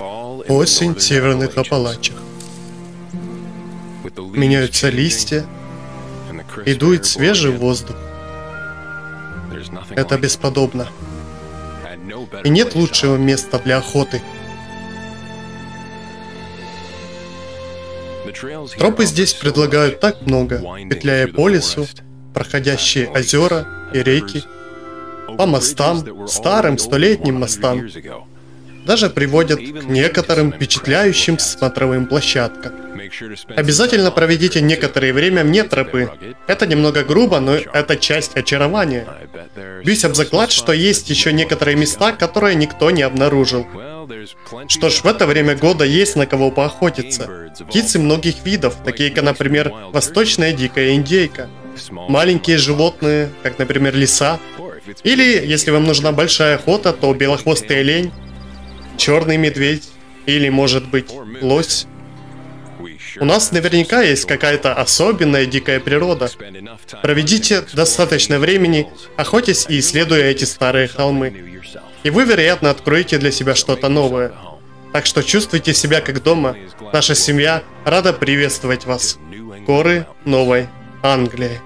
Осень в северных Апалачах. Меняются листья, и дует свежий воздух. Это бесподобно. И нет лучшего места для охоты. Тропы здесь предлагают так много, петляя по лесу, проходящие озера и реки, по мостам, старым столетним мостам, даже приводят к некоторым впечатляющим смотровым площадкам. Обязательно проведите некоторое время вне тропы. Это немного грубо, но это часть очарования. Бьюсь об заклад, что есть еще некоторые места, которые никто не обнаружил. Что ж, в это время года есть на кого поохотиться. Птицы многих видов, такие как, например, восточная дикая индейка. Маленькие животные, как, например, лиса. Или, если вам нужна большая охота, то белохвостый олень, черный медведь или, может быть, лось. У нас наверняка есть какая-то особенная дикая природа. Проведите достаточно времени, охотясь и исследуя эти старые холмы. И вы, вероятно, откроете для себя что-то новое. Так что чувствуйте себя как дома. Наша семья рада приветствовать вас. Горы Новой Англии.